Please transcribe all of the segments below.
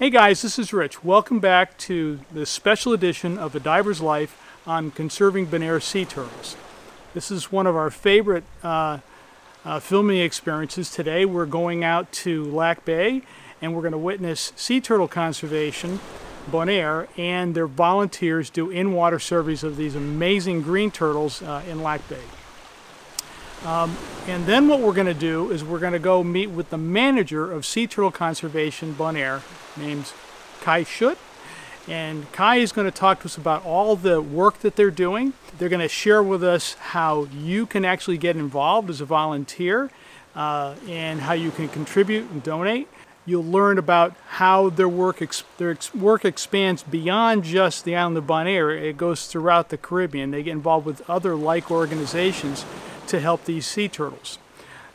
Hey guys, this is Rich. Welcome back to this special edition of A Diver's Life on conserving Bonaire sea turtles. This is one of our favorite uh, uh, filming experiences. Today we're going out to Lac Bay and we're going to witness sea turtle conservation, Bonaire, and their volunteers do in-water surveys of these amazing green turtles uh, in Lac Bay. Um, and then what we're going to do is we're going to go meet with the manager of Sea Turtle Conservation Bonaire, named Kaj Schut. And Kaj is going to talk to us about all the work that they're doing. They're going to share with us how you can actually get involved as a volunteer uh, and how you can contribute and donate. You'll learn about how their work their work expands beyond just the island of Bonaire. It goes throughout the Caribbean. They get involved with other like organizations to help these sea turtles.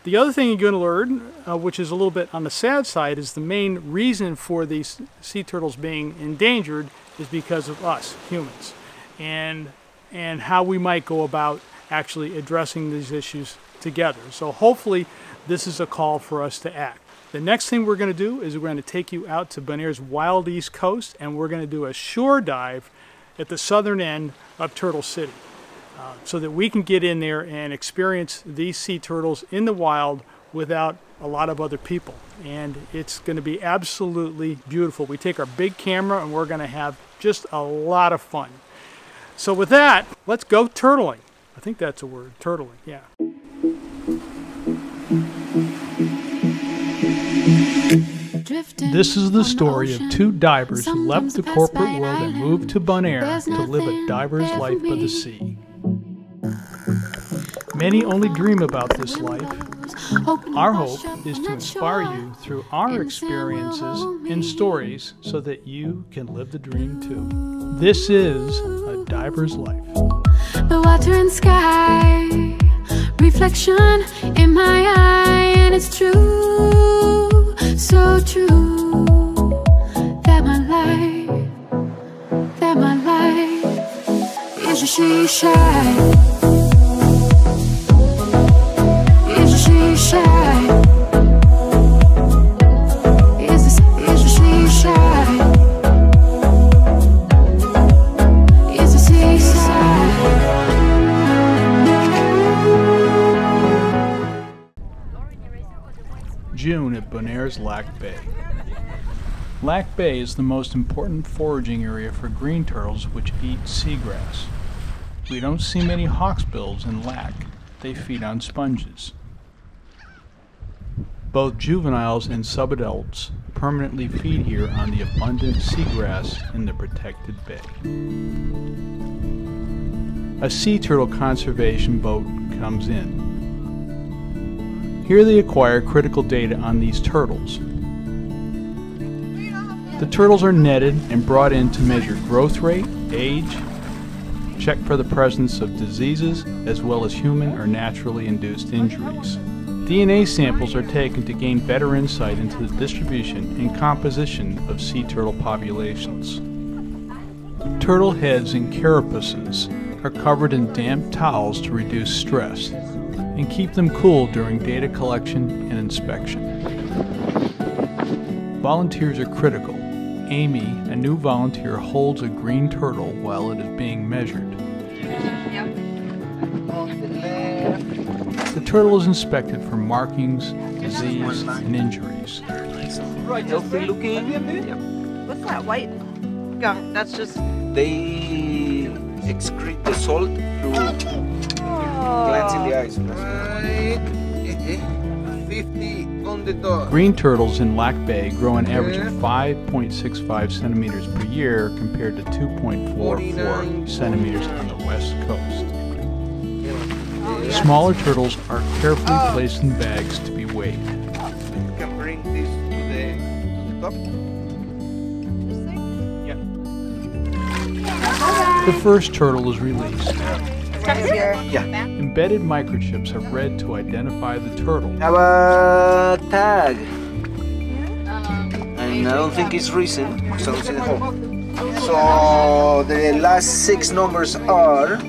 The other thing you're going to learn, uh, which is a little bit on the sad side, is the main reason for these sea turtles being endangered is because of us, humans, and, and how we might go about actually addressing these issues together. So hopefully this is a call for us to act. The next thing we're going to do is we're going to take you out to Bonaire's wild east coast and we're going to do a shore dive at the southern end of Turtle City uh, so that we can get in there and experience these sea turtles in the wild without a lot of other people. And it's going to be absolutely beautiful. We take our big camera and we're going to have just a lot of fun. So with that, let's go turtling. I think that's a word, turtling, yeah. This is the story of two divers who left the corporate world and moved to Bonaire to live a diver's life by the sea. Many only dream about this life. Our hope is to inspire you through our experiences and stories so that you can live the dream too. This is a diver's life. The water and sky, reflection in my eye, and it's true, so true that my life, that my life is a she shine. June at Bonaire's Lac Bay. Lac Bay is the most important foraging area for green turtles which eat seagrass. We don't see many hawksbills in Lac. They feed on sponges. Both juveniles and subadults permanently feed here on the abundant seagrass in the protected bay. A sea turtle conservation boat comes in. Here they acquire critical data on these turtles. The turtles are netted and brought in to measure growth rate, age, check for the presence of diseases, as well as human or naturally induced injuries. DNA samples are taken to gain better insight into the distribution and composition of sea turtle populations. Turtle heads and carapaces are covered in damp towels to reduce stress and keep them cool during data collection and inspection. Volunteers are critical. Amy, a new volunteer, holds a green turtle while it is being measured. The turtle is inspected for markings, disease, and injuries. Healthy looking. What's that white gunk? That's just. They excrete the salt through oh. glands in the eyes. Right. 50 on the dot. Green turtles in Lac Bay grow an average of 5.65 centimeters per year compared to 2.44 centimeters on the west coast. Smaller turtles are carefully oh. placed in bags to be weighed. You can bring this to the, to the top. The first turtle is released. Yeah. Embedded microchips are read to identify the turtle. Have a tag. Um, and I don't think it's recent, so it's in the home. So the last six numbers are two.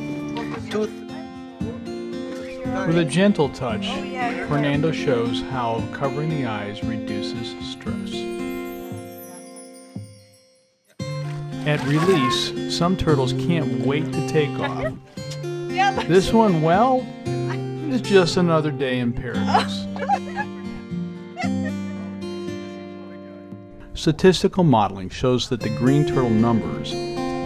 With a gentle touch, Fernando shows how covering the eyes reduces stress. At release, some turtles can't wait to take off. Yeah, This one, well, is just another day in paradise. Statistical modeling shows that the green turtle numbers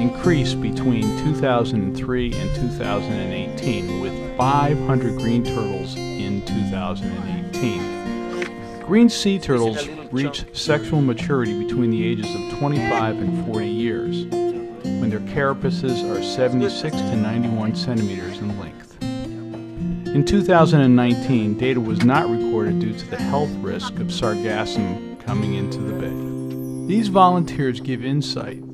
increased between 2003 and 2018, with 500 green turtles in 2018. Green sea turtles reach sexual maturity between the ages of 25 and 40 years, when their carapaces are 76 to 91 centimeters in length. In 2019, data was not recorded due to the health risk of sargassum coming into the bay. These volunteers give insight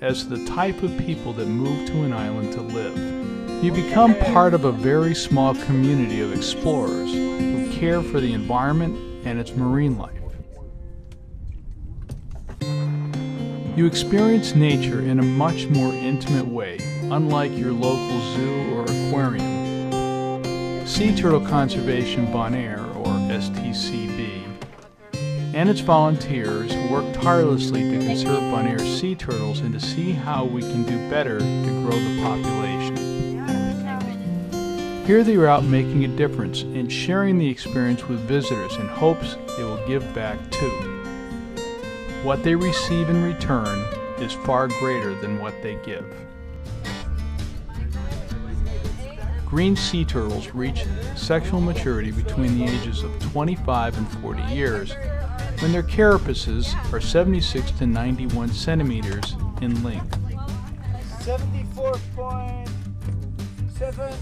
as the type of people that move to an island to live. You become part of a very small community of explorers who care for the environment and its marine life. You experience nature in a much more intimate way, unlike your local zoo or aquarium. Sea Turtle Conservation Bonaire, or STCB, and its volunteers work tirelessly to conserve Bonaire sea turtles and to see how we can do better to grow the population. Here they are out making a difference and sharing the experience with visitors in hopes they will give back too. What they receive in return is far greater than what they give. Green sea turtles reach sexual maturity between the ages of 25 and 40 years when their carapaces are 76 to 91 centimeters in length. 74.7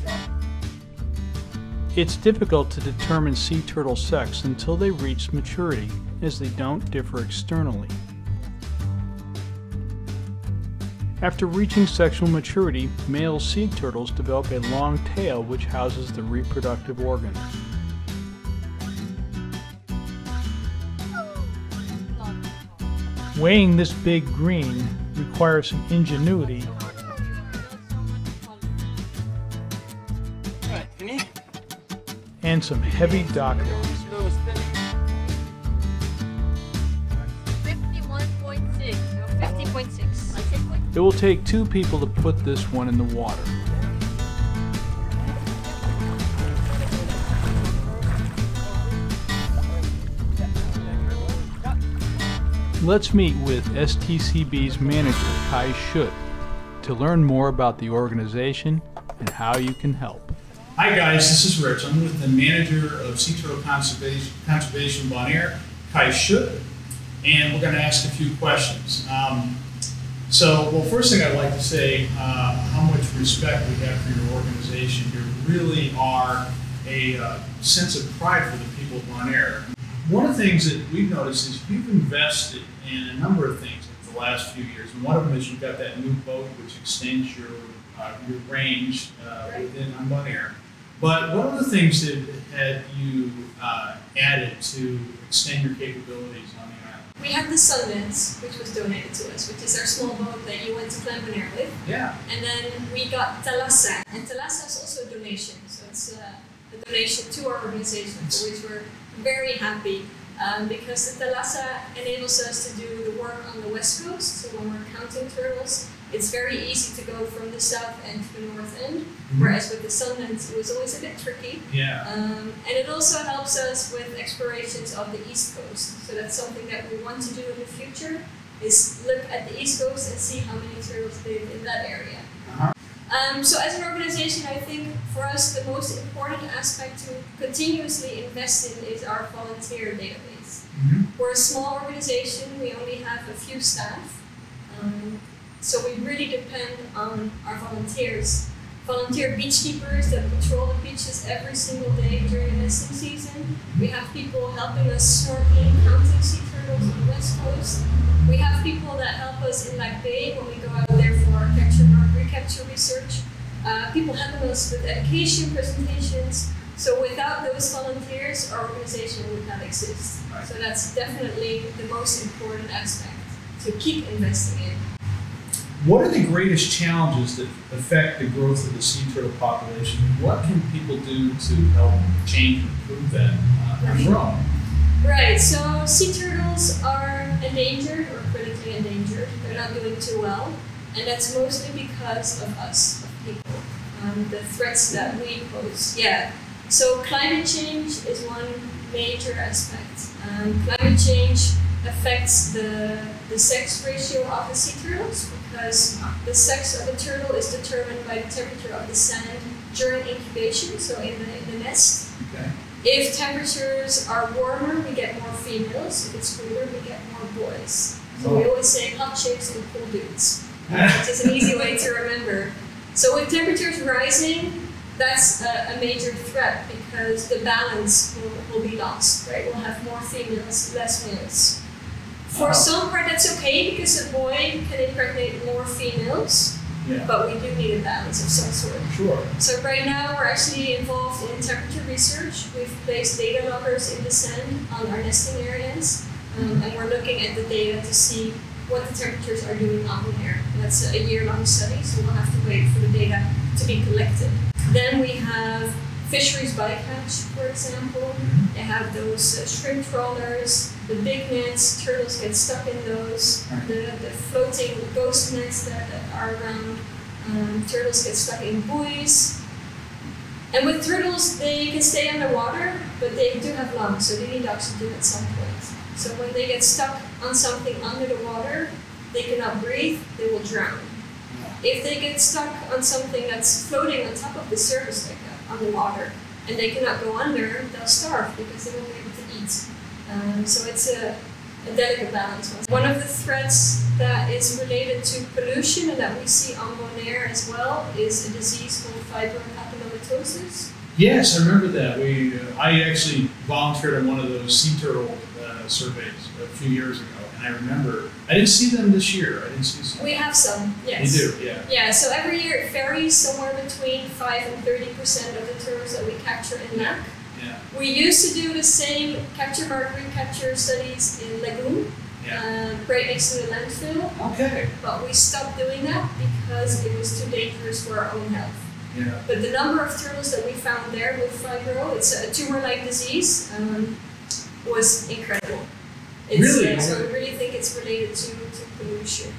It's difficult to determine sea turtle sex until they reach maturity, as they don't differ externally. After reaching sexual maturity, male sea turtles develop a long tail which houses the reproductive organs. Weighing this big green requires some ingenuity and some heavy doctoring. 51.6 no 50.6 I said what? It will take two people to put this one in the water. Let's meet with STCB's manager, Kaj Schut, to learn more about the organization and how you can help. Hi guys, this is Rich. I'm with the manager of Sea Turtle Conservation, Conservation Bonaire, Kaj Schut, and we're going to ask a few questions. Um, so, well, first thing I'd like to say, uh, how much respect we have for your organization. You really are a uh, sense of pride for the people of Bonaire. One of the things that we've noticed is you've invested in a number of things in the last few years. And one of them is you've got that new boat which extends your, uh, your range uh, within on Bonaire. But what the things that have you uh, added to extend your capabilities on the island? We have the Sundance, which was donated to us, which is our small boat that you went to Klein Bonaire with. Yeah. And then we got Talassa, and Talassa is also a donation, so it's uh, a donation to our organization, for which we're very happy. Um, because the Talassa enables us to do the work on the west coast, so when we're counting turtles, it's very easy to go from the south end to the north end, whereas with the Sundance it was always a bit tricky. Yeah. Um, and it also helps us with explorations of the East Coast. So that's something that we want to do in the future, is look at the East Coast and see how many turtles live in that area. Um, so as an organization, I think for us the most important aspect to continuously invest in is our volunteer database. Mhm. We're a small organization, we only have a few staff. Um, so we really depend on our volunteers. Volunteer beach keepers that patrol the beaches every single day during the nesting season. We have people helping us snorkeling, counting sea turtles on the west coast. We have people that help us in Lac Bay when we go out there for our capture research. Uh, people helping us with education presentations. So without those volunteers, our organization would not exist. Right. So that's definitely the most important aspect to keep investing in. What are the greatest challenges that affect the growth of the sea turtle population? What can people do to help change and improve that uh, and grow? Right, so sea turtles are endangered or critically endangered. They're not doing too well, and that's mostly because of us, of people, um, the threats that we pose. Yeah. So climate change is one major aspect. Um, climate change affects the, the sex ratio of the sea turtles because the sex of a turtle is determined by the temperature of the sand during incubation, so in the, in the nest. Okay. If temperatures are warmer, we get more females. If it's cooler, we get more boys. So we always say hot chicks and cool dudes, which is an easy way to remember. So with temperatures rising, that's a, a major threat because the balance will, will be lost, right? We'll have more females, less males. For Wow. some part, that's okay because a boy can impregnate more females, Yeah. but we do need a balance of some sort. Sure. So right now we're actually involved in temperature research. We've placed data loggers in the sand on our nesting areas, um, and we're looking at the data to see what the temperatures are doing on the air. That's a year-long study, so we'll have to wait for the data to be collected. Then we have fisheries bycatch, for example. They have those uh, shrimp trawlers, the big nets, turtles get stuck in those, the, the floating ghost nets that, that are around. Um, turtles get stuck in buoys. And with turtles, they can stay underwater, but they do have lungs, so they need oxygen at some point. So when they get stuck on something under the water, they cannot breathe, they will drown. If they get stuck on something that's floating on top of the surface like that, on the water, and they cannot go under, they'll starve because they won't be able to eat. Um, so it's a, a delicate balance. One of the threats that is related to pollution and that we see on Bonaire as well is a disease called fibropapillomatosis. Yes, I remember that. We, uh, I actually volunteered on one of those sea turtle uh, surveys a few years ago, and I remember I didn't see them this year. I didn't see some. We have some, You yes. do, yeah. Yeah, so every year it varies somewhere between 5 and 30% of the turtles that we capture in Lac. Yeah. We used to do the same capture mark recapture studies in Lagoon, Yeah. uh, right next to the landfill, Okay. but we stopped doing that because it was too dangerous for our own health. Yeah. But the number of turtles that we found there with fibro, it's a tumor-like disease, um, was incredible. Really? so we really think it's related to, to pollution.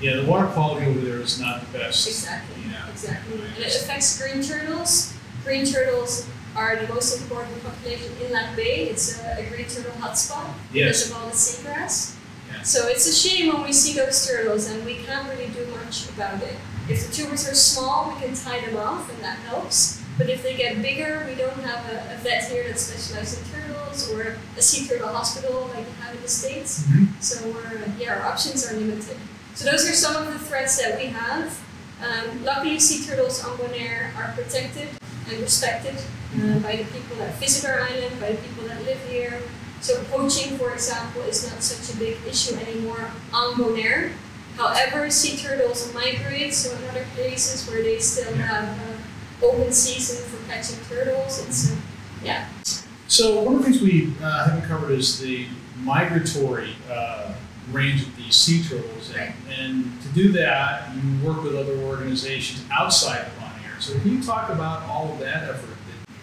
Yeah. The water quality over there is not the best. Exactly. Yeah. Exactly. And it affects green turtles. Green turtles are the most important population in Lac Bay. It's a, a green turtle hotspot Yes. because of all the seagrass. Yeah. So it's a shame when we see those turtles and we can't really do much about it. If the tumors are small, we can tie them off and that helps. But if they get bigger, we don't have a, a vet here that specializes in turtles or a sea turtle hospital like we have in the States. Mhm. So we're, yeah, our options are limited. So those are some of the threats that we have. Um, luckily, sea turtles on Bonaire are protected and respected uh, by the people that visit our island, by the people that live here. So poaching, for example, is not such a big issue anymore on Bonaire. However, sea turtles migrate, so in other places where they still have uh, open season for catching turtles, it's uh, yeah. So one of the things we uh, haven't covered is the migratory uh, range of these sea turtles, and, and to do that, you work with other organizations outside of Bonaire. So can you talk about all of that effort?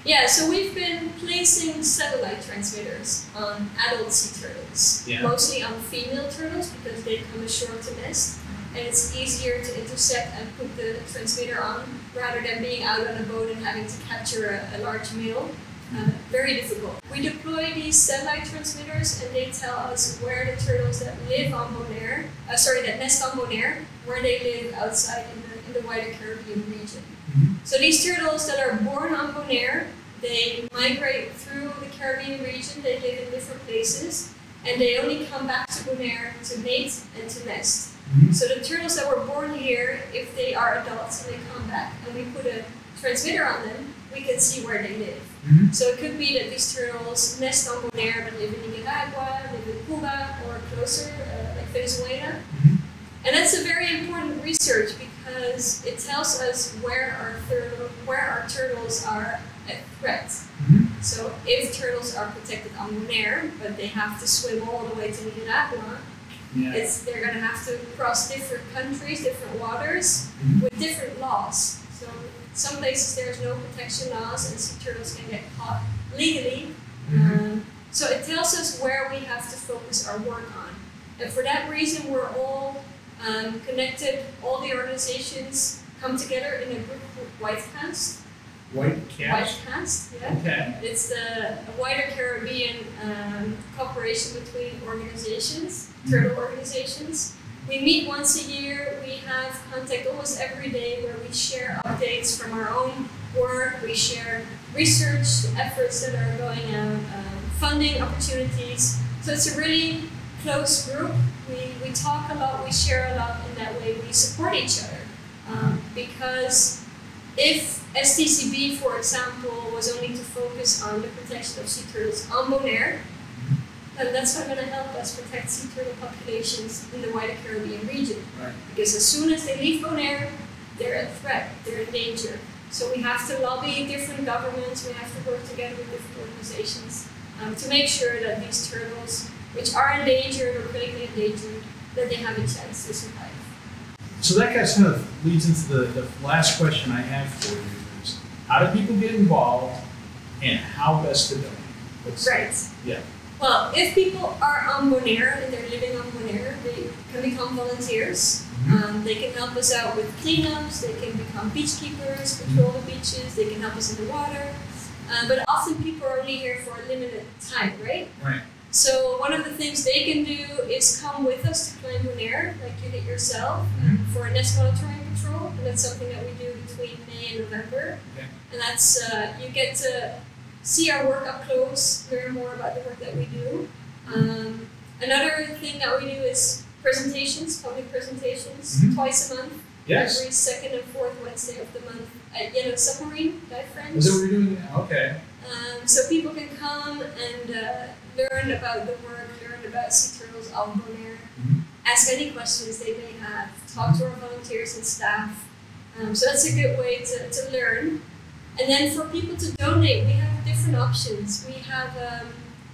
Yeah, so we've been placing satellite transmitters on adult sea turtles, Yeah. mostly on female turtles because they come ashore to nest, and it's easier to intercept and put the transmitter on rather than being out on a boat and having to capture a, a large male. Uh, very difficult. We deploy these satellite transmitters, and they tell us where the turtles that live on Bonaire, uh, sorry, that nest on Bonaire, where they live outside in the, in the wider Caribbean region. So these turtles that are born on Bonaire, they migrate through the Caribbean region, they live in different places, and they only come back to Bonaire to mate and to nest. Mhm. So the turtles that were born here, if they are adults and they come back and we put a transmitter on them, we can see where they live. Mhm. So it could be that these turtles nest on Bonaire but live in Nicaragua, live in Cuba, or closer, uh, like Venezuela. Mhm. And that's a very important research because it tells us where our turtle, where our turtles are at threat. Mhm. So if turtles are protected on Bonaire, but they have to swim all the way to Nicaragua, Yeah. it's they're gonna have to cross different countries, different waters Mhm. with different laws. So some places there's no protection laws and sea turtles can get caught legally. Mhm. Um, so it tells us where we have to focus our work on. And for that reason, we're all um, connected. All the organizations come together in a group called WideCast. White cast. WideCast, yeah. Okay. It's the wider Caribbean um, cooperation between organizations, turtle organizations. We meet once a year. We have contact almost every day where we share updates from our own work. We share research efforts that are going out, um, funding opportunities. So it's a really close group. We, we talk a lot, we share a lot, and that way we support each other. Um, because if STCB, for example, was only to focus on the protection of sea turtles on Bonaire, then that's not going to help us protect sea turtle populations in the wider Caribbean region. Right. Because as soon as they leave Bonaire, they're a threat, they're in danger. So we have to lobby different governments, we have to work together with different organizations um, to make sure that these turtles, which are endangered or critically endangered, that they have a chance to survive. So that kind of leads into the, the last question I have for you is how do people get involved and how best to donate? What's- Right. Yeah. Well, if people are on Bonaire and they're living on Bonaire, they can become volunteers. Mhm. Um, they can help us out with cleanups, they can become beach keepers, patrol the beaches, they can help us in the water. Uh, but often people are only here for a limited time, right? Right. So one of the things they can do is come with us to Klein Bonaire, like you did yourself, Mhm. for a nest monitoring patrol, and that's something that we do between May and November. Okay. And that's uh, you get to see our work up close, learn more about the work that we do. Um, another thing that we do is presentations, public presentations, Mhm. twice a month, Yes. every second and fourth Wednesday of the month at Yellow Submarine Dive Friends. Is that what we're doing now? Okay. Um, so people can come and uh, learn about the work, learn about sea turtles on Bonaire, Mhm. ask any questions they may have, talk to our volunteers and staff. Um, so that's a good way to, to learn. And then for people to donate, we have options. We have um,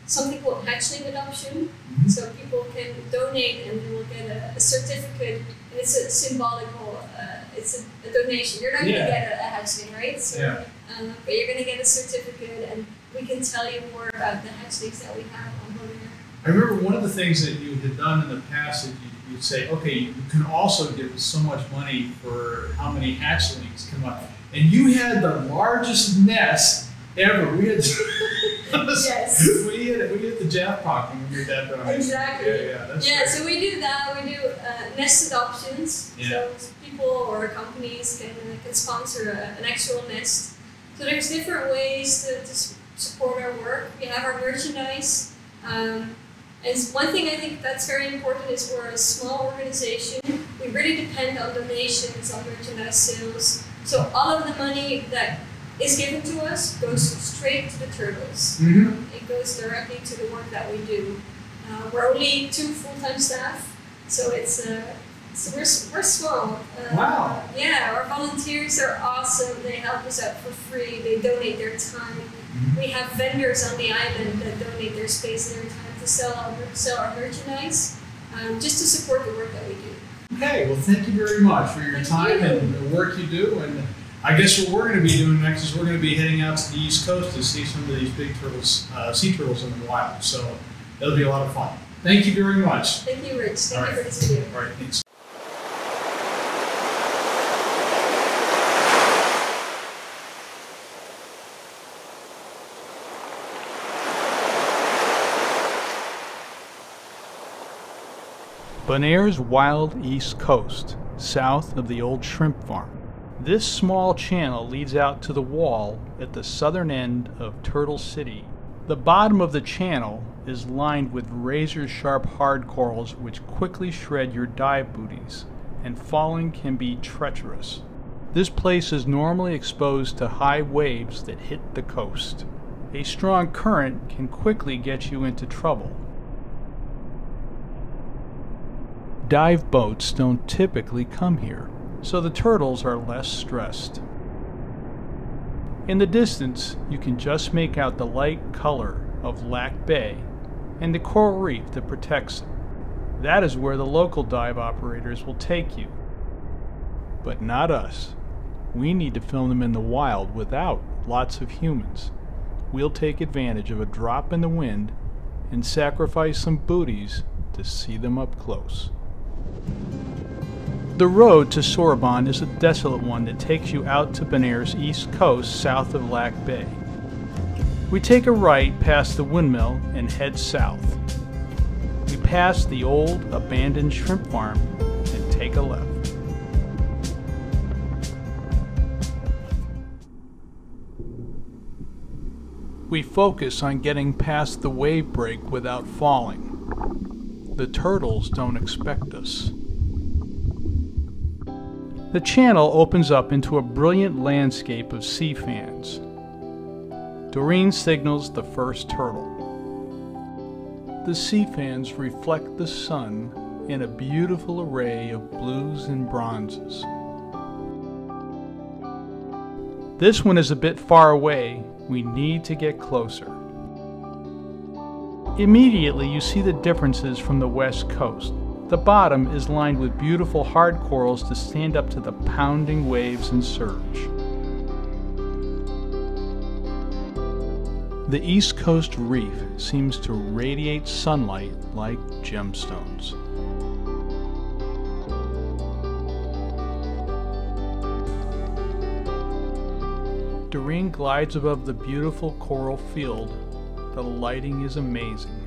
something called hatchling adoption. Mhm. So people can donate and they will get a, a certificate. And it's a symbolical, uh, it's a, a donation. You're not going to get a, a hatchling, right? So, Yeah. um, but you're going to get a certificate and we can tell you more about the hatchlings that we have on Bonaire. I remember one of the things that you had done in the past that you, you'd say, okay, you can also give so much money for how many hatchlings come up. And you had the largest nest ever. We had Yes. we had we had the jackpot when we did that donation. Exactly. Yeah, yeah, that's Yeah, great. so we do that. We do uh, nest adoptions. Yeah. So people or companies can, can sponsor a, an actual nest. So there's different ways to, to support our work. We have our merchandise. Um, and one thing I think that's very important is we're a small organization. We really depend on donations, on merchandise sales. So all of the money that is given to us goes straight to the turtles. Mhm. Um, it goes directly to the work that we do. Uh, we're only two full-time staff, so it's uh, so we're, we're small. Uh, Wow. Yeah, our volunteers are awesome. They help us out for free. They donate their time. Mhm. We have vendors on the island that donate their space and their time to sell our sell our merchandise, um, just to support the work that we do. Okay, well, thank you very much for your Thank time you. and the work you do. And I guess what we're going to be doing next is we're going to be heading out to the East Coast to see some of these big turtles, uh, sea turtles in the wild. So it'll be a lot of fun. Thank you very much. Thank you, Rich. Thank All you right. for this video. All right, thanks. Bonaire's wild east coast, south of the old shrimp farm. This small channel leads out to the wall at the southern end of Turtle City. The bottom of the channel is lined with razor sharp hard corals which quickly shred your dive booties, and falling can be treacherous. This place is normally exposed to high waves that hit the coast. A strong current can quickly get you into trouble. Dive boats don't typically come here, so the turtles are less stressed. In the distance, you can just make out the light color of Lac Bay and the coral reef that protects it. That is where the local dive operators will take you. But not us. We need to film them in the wild without lots of humans. We'll take advantage of a drop in the wind and sacrifice some booties to see them up close. The road to Sorobon is a desolate one that takes you out to Bonaire's east coast south of Lac Bay. We take a right past the windmill and head south. We pass the old abandoned shrimp farm and take a left. We focus on getting past the wave break without falling. The turtles don't expect us. The channel opens up into a brilliant landscape of sea fans. Doreen signals the first turtle. The sea fans reflect the sun in a beautiful array of blues and bronzes. This one is a bit far away. We need to get closer. Immediately, you see the differences from the west coast. The bottom is lined with beautiful hard corals to stand up to the pounding waves and surge. The East Coast Reef seems to radiate sunlight like gemstones. Doreen glides above the beautiful coral field. The lighting is amazing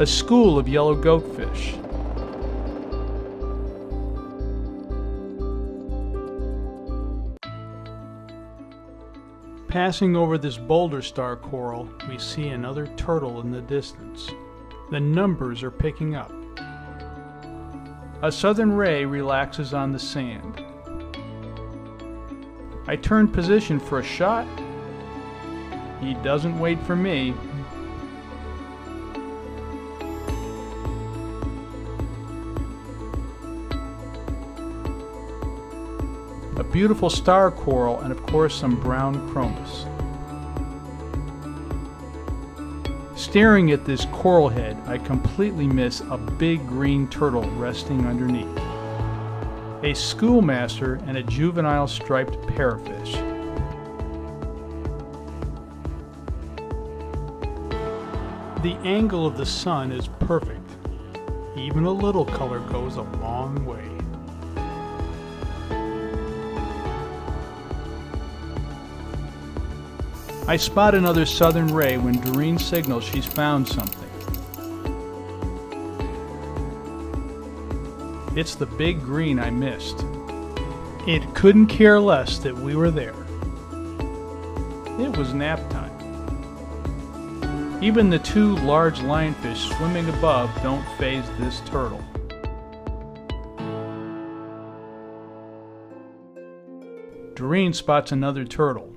a school of yellow goatfish. Passing over this boulder star coral, we see another turtle in the distance. The numbers are picking up. A southern ray relaxes on the sand. I turn position for a shot. He doesn't wait for me, beautiful star coral, and of course some brown chromis. Staring at this coral head, I completely miss a big green turtle resting underneath. A schoolmaster and a juvenile striped parrotfish. The angle of the sun is perfect. Even a little color goes a long way. I spot another southern ray when Doreen signals she's found something. It's the big green I missed. It couldn't care less that we were there. It was nap time. Even the two large lionfish swimming above don't faze this turtle. Doreen spots another turtle.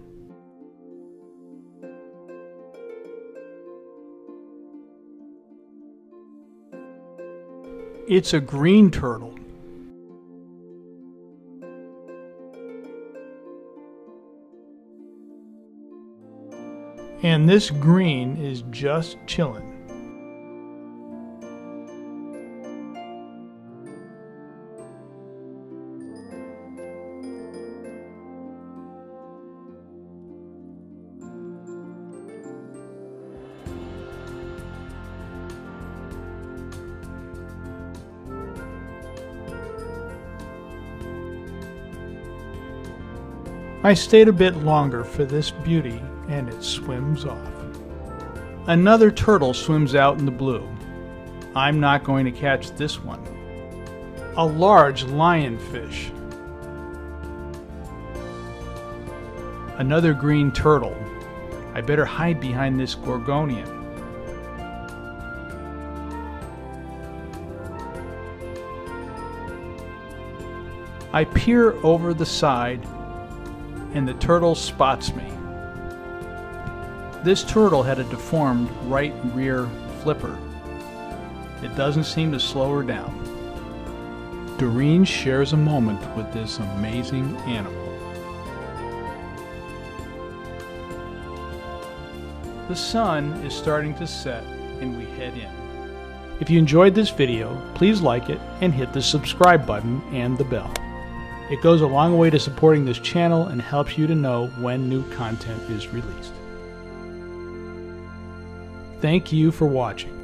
It's a green turtle. And this green is just chillin'. I stayed a bit longer for this beauty and it swims off. Another turtle swims out in the blue. I'm not going to catch this one. A large lionfish. Another green turtle. I better hide behind this gorgonian. I peer over the side and the turtle spots me. This turtle had a deformed right rear flipper. It doesn't seem to slow her down. Doreen shares a moment with this amazing animal. The sun is starting to set and we head in. If you enjoyed this video, please like it and hit the subscribe button and the bell. It goes a long way to supporting this channel and helps you to know when new content is released. Thank you for watching.